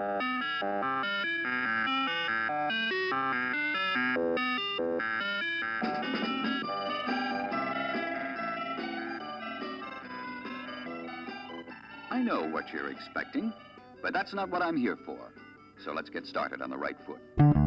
I know what you're expecting, but that's not what I'm here for. So let's get started on the right foot.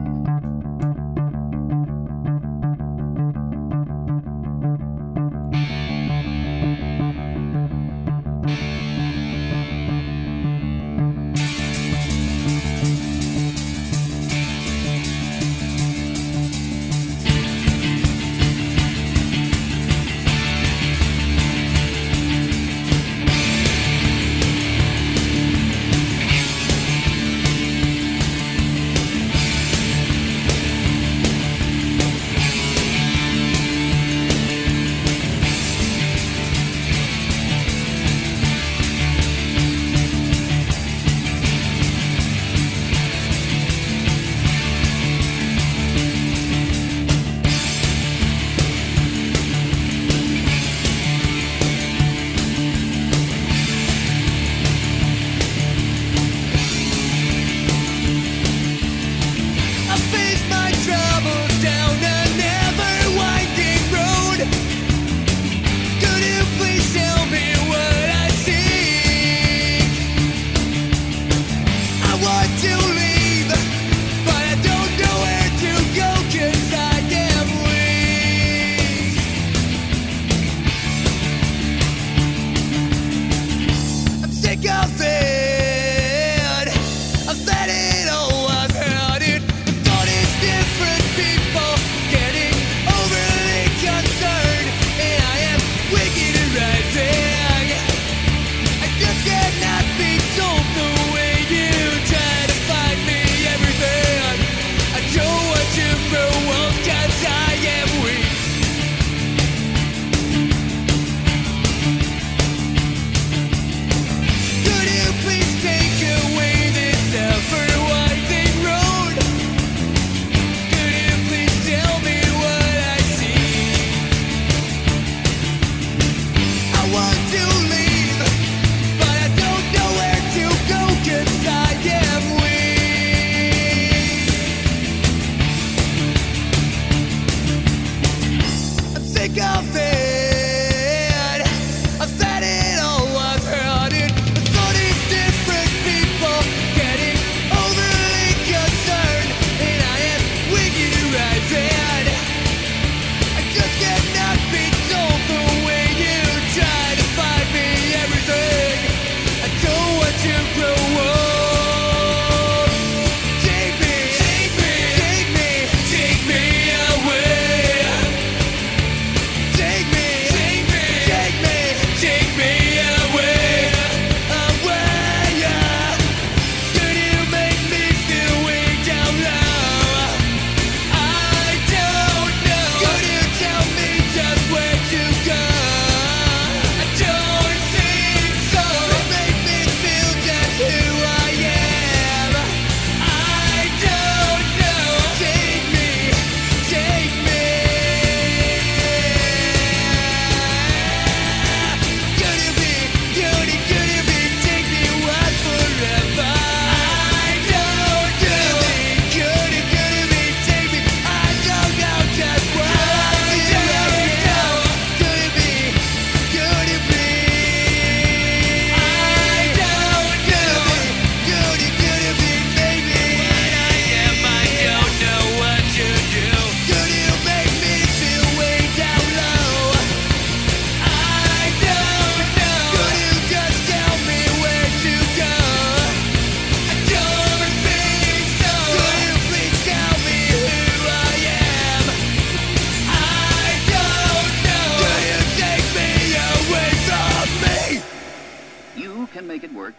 make it work,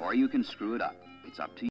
or you can screw it up. It's up to you.